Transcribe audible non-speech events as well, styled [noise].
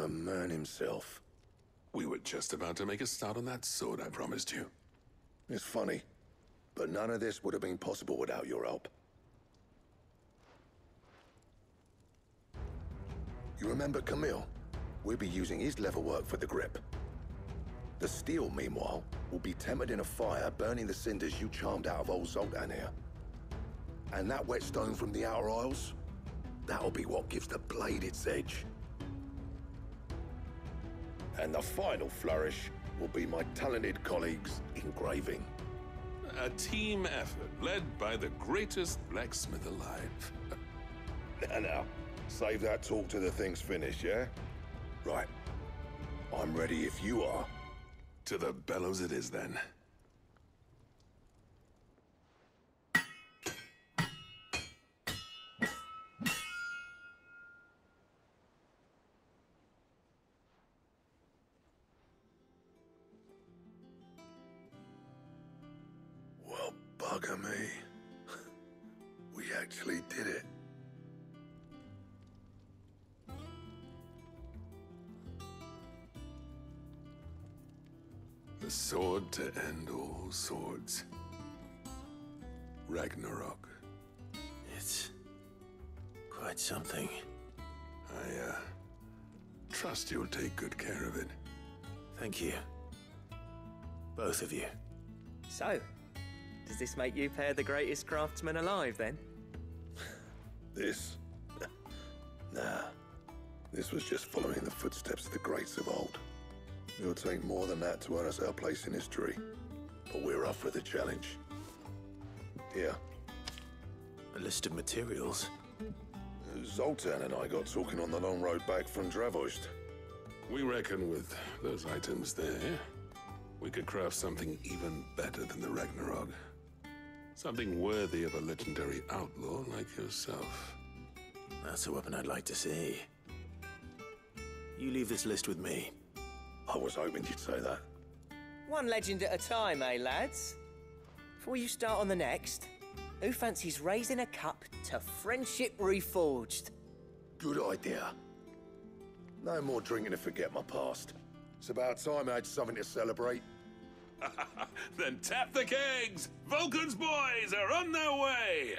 The man himself. We were just about to make a start on that sword I promised you. It's funny, but none of this would have been possible without your help. You remember Camille? We'll be using his level work for the grip. The steel, meanwhile, will be tempered in a fire, burning the cinders you charmed out of old Zoltan here. And that whetstone from the Outer Isles, that'll be what gives the blade its edge. And the final flourish will be my talented colleagues engraving. A team effort led by the greatest blacksmith alive. Now, now, save that talk till the thing's finished, yeah? Right. I'm ready if you are. to the bellows it is then. Bugger me. We actually did it. The sword to end all swords. Ragnarok. It's quite something. I, uh, trust you'll take good care of it. Thank you. Both of you. So, does this make you pair the greatest craftsman alive then? [laughs] This? [laughs] nah. This was just following the footsteps of the greats of old. It'll take more than that to earn us our place in history. But we're up for the challenge. Here, A list of materials. Zoltan and I got talking on the long road back from Dravost. We reckon with those items there, we could craft something even better than the Ragnarok. Something worthy of a legendary outlaw like yourself. That's a weapon I'd like to see. You leave this list with me. I was hoping you'd say that. One legend at a time, eh, lads? Before you start on the next, who fancies raising a cup to friendship reforged? Good idea. No more drinking to forget my past. It's about time I had something to celebrate. [laughs] then tap the kegs! Vulcan's boys are on their way!